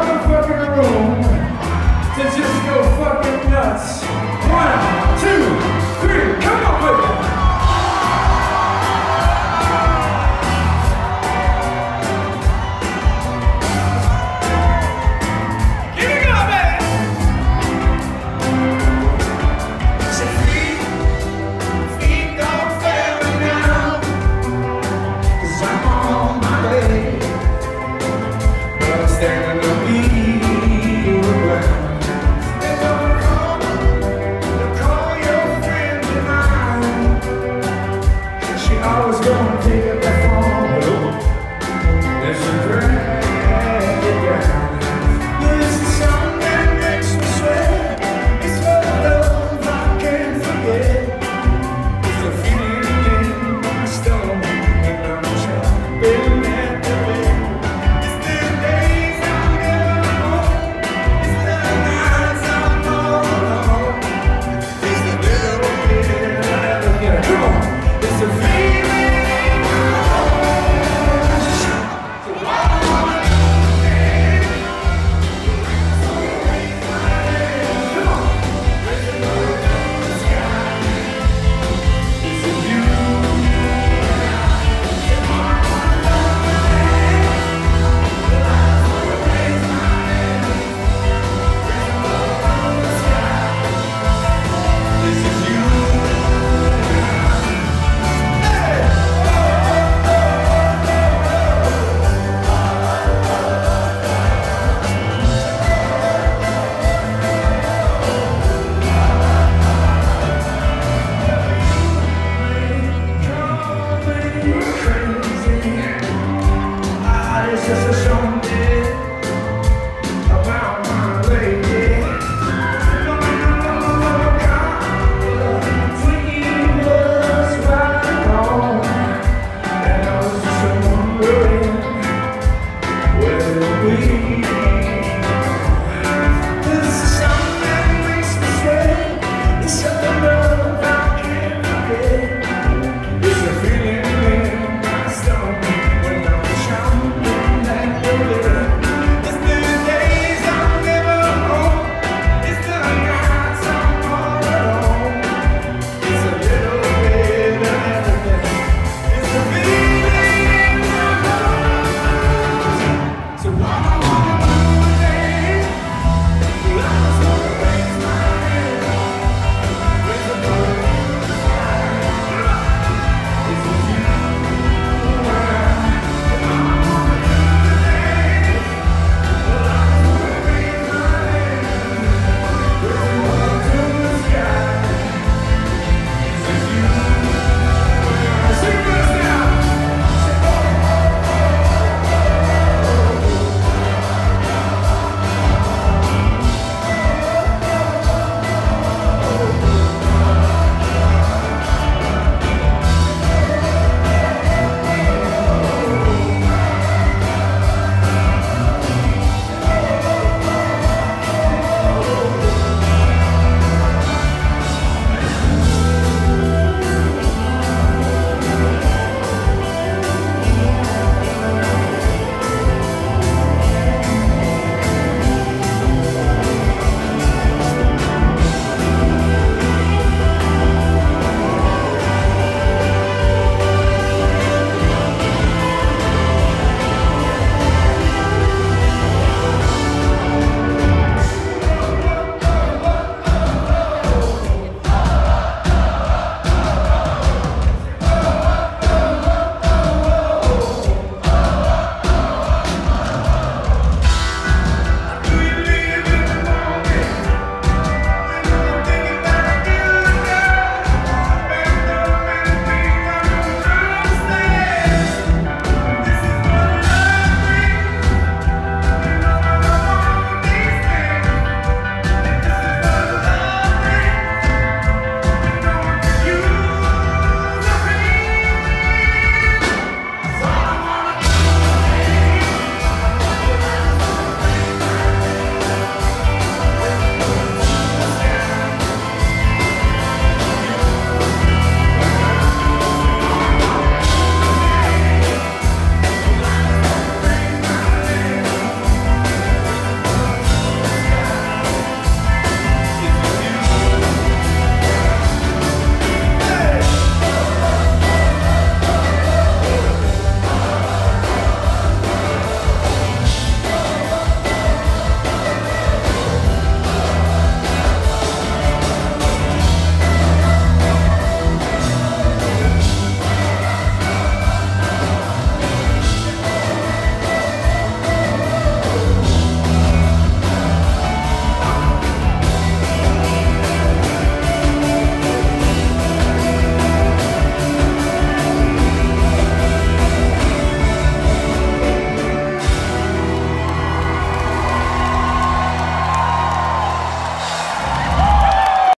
motherfucking room to just go fucking nuts. One.